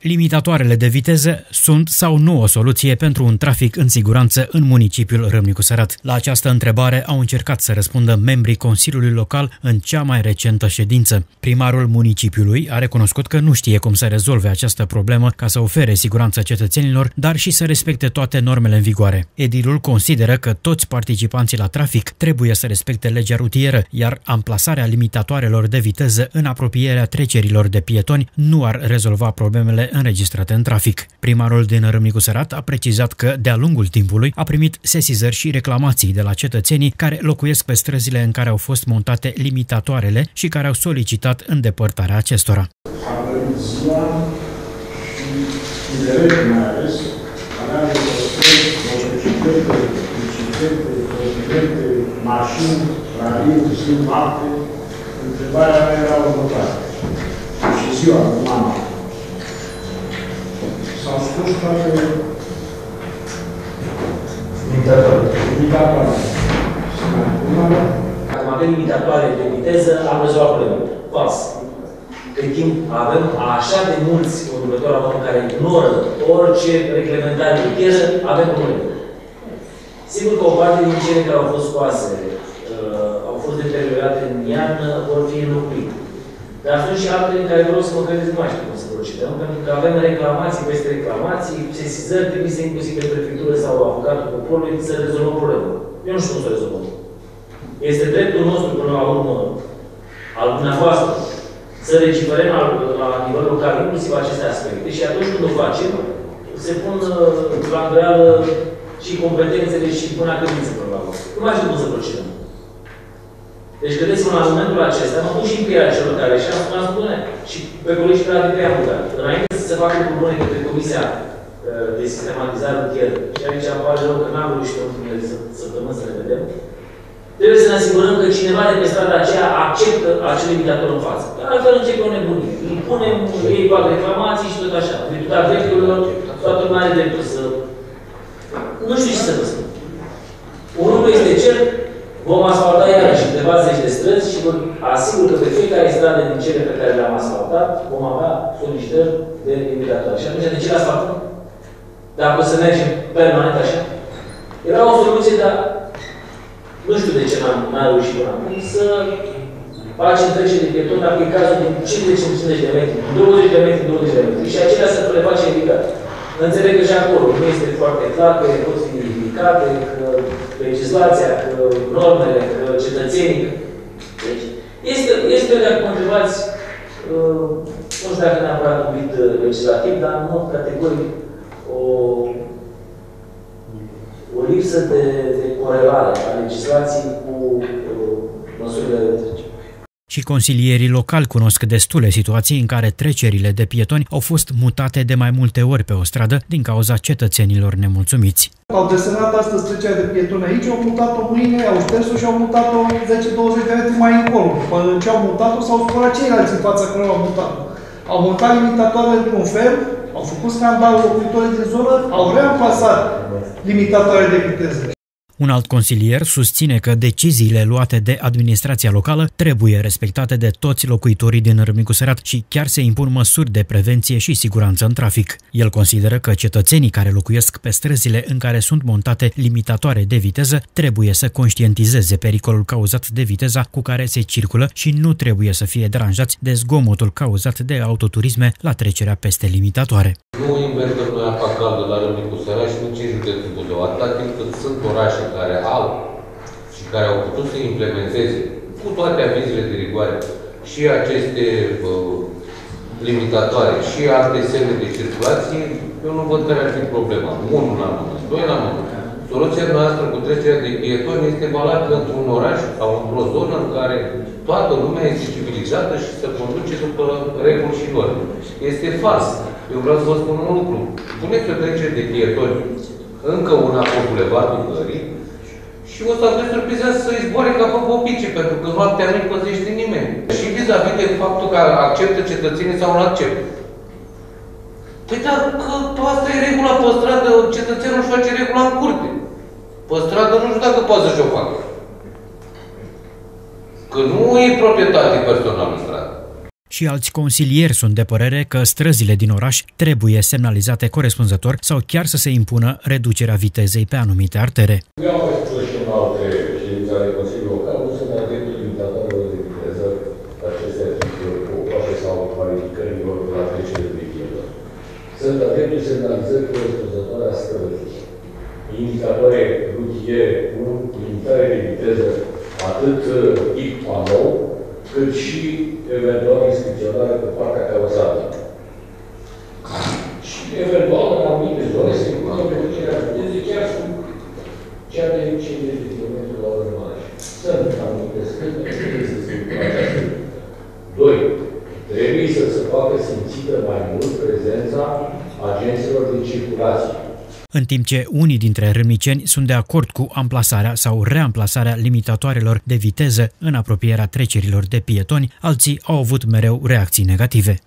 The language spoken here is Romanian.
Limitatoarele de viteză sunt sau nu o soluție pentru un trafic în siguranță în municipiul Râmnicu Sărat? La această întrebare au încercat să răspundă membrii Consiliului Local în cea mai recentă ședință. Primarul municipiului a recunoscut că nu știe cum să rezolve această problemă ca să ofere siguranță cetățenilor, dar și să respecte toate normele în vigoare. Edilul consideră că toți participanții la trafic trebuie să respecte legea rutieră, iar amplasarea limitatoarelor de viteză în apropierea trecerilor de pietoni nu ar rezolva problemele înregistrate în trafic. Primarul din Râmnicu Sărat a precizat că, de-a lungul timpului, a primit sesizări și reclamații de la cetățenii care locuiesc pe străzile în care au fost montate limitatoarele și care au solicitat îndepărtarea acestora. mașini, radio, schimb noapte. Întrebarea mea era următoare. Și ziua, mama, S-au spus toate limitatoare. Limitatoare. Dacă avem limitatoare de viteză, am rezolvat problema. Fals. Cât timp avem așa de mulți conducători auto care ignoră orice reglementare rutieră, avem probleme. Sigur că o parte din cele care au fost scoase, uh, au fost deteriorate în iarnă, vor fi înlocuite. Dar sunt și altele în care vreau să mă credeți, nu mai știu cum să procedăm, pentru că avem reclamații peste reclamații, sesizări trimise inclusiv pe prefectură sau avocatul poporului să rezolvăm problema. Eu nu știu cum să rezolvăm. Este dreptul nostru, până la urmă, al dumneavoastră, să legiferăm la nivel local inclusiv aceste aspecte și atunci când o facem, se pun uh, la îndoială și competențele și până credință, până la urmă. Nu mai știu cum să procedăm. Deci, vedeți, în argumentul acesta, mă duc și în pielea celor care și asuma spune și pe colegi pe la Dipeamuda. Înainte să se facă propunere către Comisia uh, de sistematizare rutieră, și aici îmi pare rău că n-am reușit mine să săptămâni să le vedem, trebuie să ne asigurăm că cineva de pe strada aceea acceptă acel imitator în față. Dar altfel începe o nebunie. Impunem ei toate reclamații și tot așa. Virtutea vechiilor, toată lumea are dreptul să... Nu știu ce să vă spun. Unul este cert, vom asfalta iar 20 de străzi și vă asigur că pe fiecare stradă din cele pe care le-am asfaltat vom avea solicitări de imigratoare. Și atunci, de ce le asfaltăm? Dacă o să mergem permanent așa? Era o soluție, dar nu știu de ce n-am reușit până acum, să facem trecere de pieton, dacă e cazul de 50-50 de metri, 20 de metri, 20 de metri. Și acelea să le facem ridicat. Înțeleg că și acolo nu este foarte clar că pot fi ridicate, că legislația, că normele, că cetățenii. Deci, este, este dacă mă întrebați, uh, nu știu dacă neapărat un vid legislativ, dar în mod categoric o, o lipsă de, de corelare a legislației cu uh, măsurile și consilierii locali cunosc destule situații în care trecerile de pietoni au fost mutate de mai multe ori pe o stradă din cauza cetățenilor nemulțumiți. Au desenat astăzi trecerea de pietoni aici, au mutat-o mâine, au șters-o și au mutat-o 10-20 de metri mai încolo. După ce au mutat-o, s-au scurat ceilalți în fața care au mutat Au mutat limitatoarele într-un fel, au făcut scandal locuitorii din zonă, au reamplasat limitatoarele de viteză. Un alt consilier susține că deciziile luate de administrația locală trebuie respectate de toți locuitorii din Râmnicu Sărat și chiar se impun măsuri de prevenție și siguranță în trafic. El consideră că cetățenii care locuiesc pe străzile în care sunt montate limitatoare de viteză trebuie să conștientizeze pericolul cauzat de viteza cu care se circulă și nu trebuie să fie deranjați de zgomotul cauzat de autoturisme la trecerea peste limitatoare. Nu inventăm noi apa caldă la Râmnicu Sărat și nici în județul Buzău, atâta timp cât sunt orașe care au și care au putut să implementeze cu toate avizile de rigoare și aceste uh, limitatoare și alte semne de circulație, eu nu văd care ar fi problema. Unul la mână, doi la mână. Soluția noastră cu trecerea de pietoni este valabilă într-un oraș sau într-o zonă în care toată lumea este civilizată și se conduce după reguli și norme. Este fals. Eu vreau să vă spun un lucru. Puneți o trecere de pietoni încă una pe bulevardul Gării și o să aveți surpriza să-i zboare ca pe popice, pentru că noaptea nu-i păzește nimeni. Și vis-a-vis de faptul că acceptă cetățenii sau nu acceptă. Păi dar că asta e regula pe stradă, cetățenul își face regula în curte. Pe stradă nu știu dacă poate să-și o facă. Că nu e proprietate personală în stradă. Și alți consilieri sunt de părere că străzile din oraș trebuie semnalizate corespunzător sau chiar să se impună reducerea vitezei pe anumite artere. Eu am mai spus și în alte ședințe ale Consiliului Local, nu sunt adeptul limitatorilor de viteză acestea tipuri cu coașe sau calificărilor de la trecere de viteză. Sunt adeptul semnalizării corespunzătoare a străzii. Indicatoare rutiere cu limitare de viteză atât tip panou, cât și eventual inscripționare pe partea carosată. Și eventual în anumite zone se impună reducerea vitezei chiar sub cea de 50 de km la oră mare. Sunt anumite scări trebuie să se impună această Doi, trebuie să se facă simțită mai mult prezența agenților de circulație în timp ce unii dintre râmniceni sunt de acord cu amplasarea sau reamplasarea limitatoarelor de viteză în apropierea trecerilor de pietoni, alții au avut mereu reacții negative.